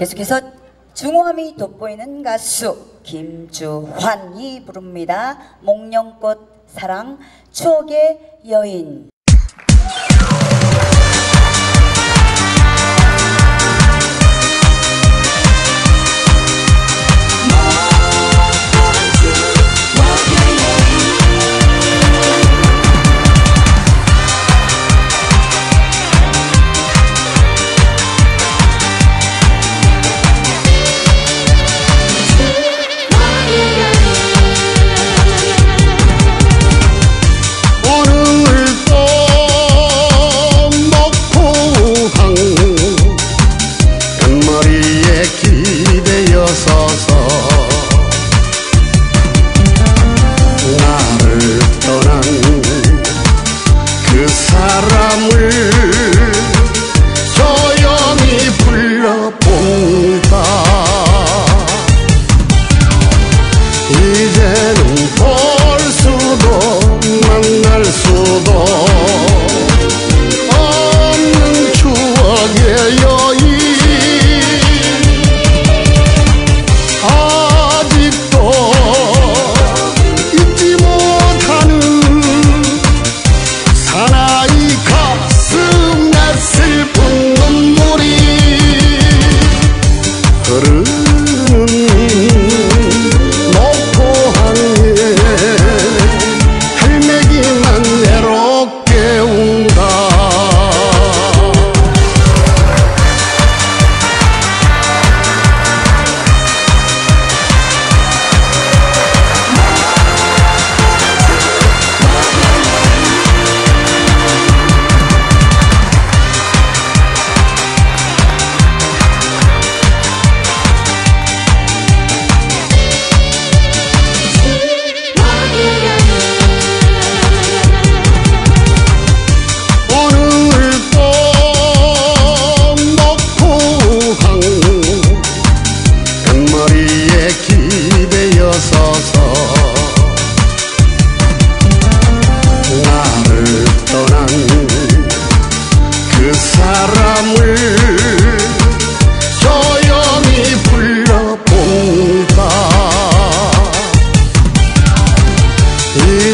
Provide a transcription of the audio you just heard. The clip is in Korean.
계속해서 중후함이 돋보이는 가수 김주환이 부릅니다. 목련꽃 사랑 추억의 여인 todo. Ooh.